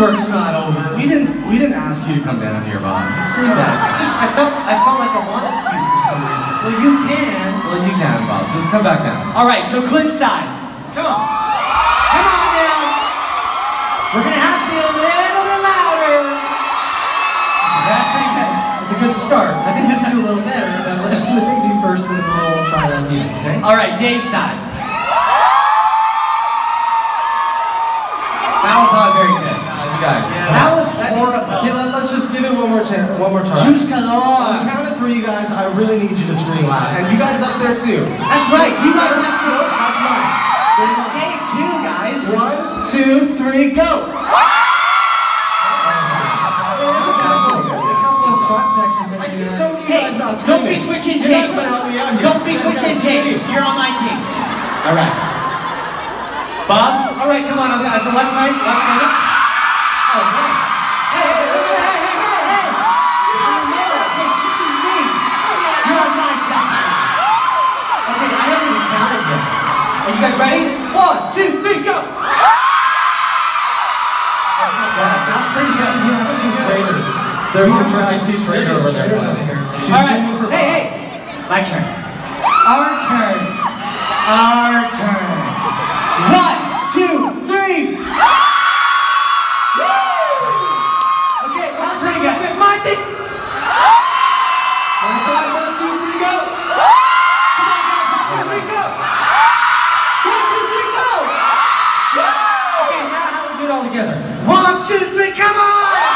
work's not over. We didn't we didn't ask you to come down here, Bob. Stay I back. just, I felt, I felt like I wanted to for some reason. Well, you can. Well, you can, Bob. Just come back down. All right, so Clint side. Come on. Come on now. We're gonna have to be a little bit louder. That's pretty good. That's a good start. I think we can do a little better, but let's just see what they do first, then we'll try to do it, okay? All right, Dave's side. Give it one more chance, one more try. Juice On the count of three, you guys, I really need you to scream loud, and you guys up there too. That's right. You guys have to. Nope, that's mine. That's Dave too, guys. One, two, three, go. There's a couple. There's a couple of squat sections. I see of you Hey, guys not don't be switching You're tapes. gonna help me out here. Don't be switching tapes. You're on my team. All right. Bob, All right, come on, guys ready? One, two, three, go! That's not bad. That's pretty good. yeah, there's some traitors. There's some I see traitor over there. Traitors over here. She's All right. Hey, hey. My turn. Our turn. Our One, two, three, go! Woo! Okay, now how we do it all together. One, two, three, come on!